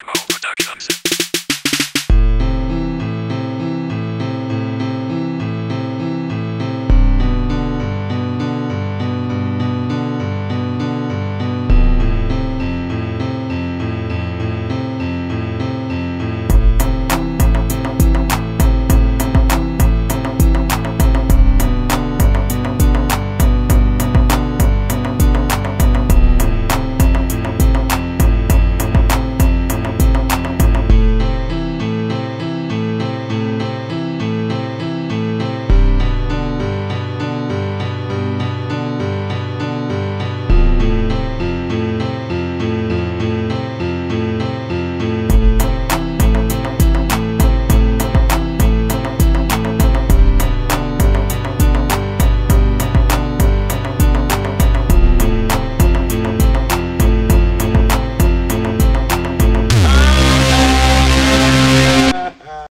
Plastic Productions.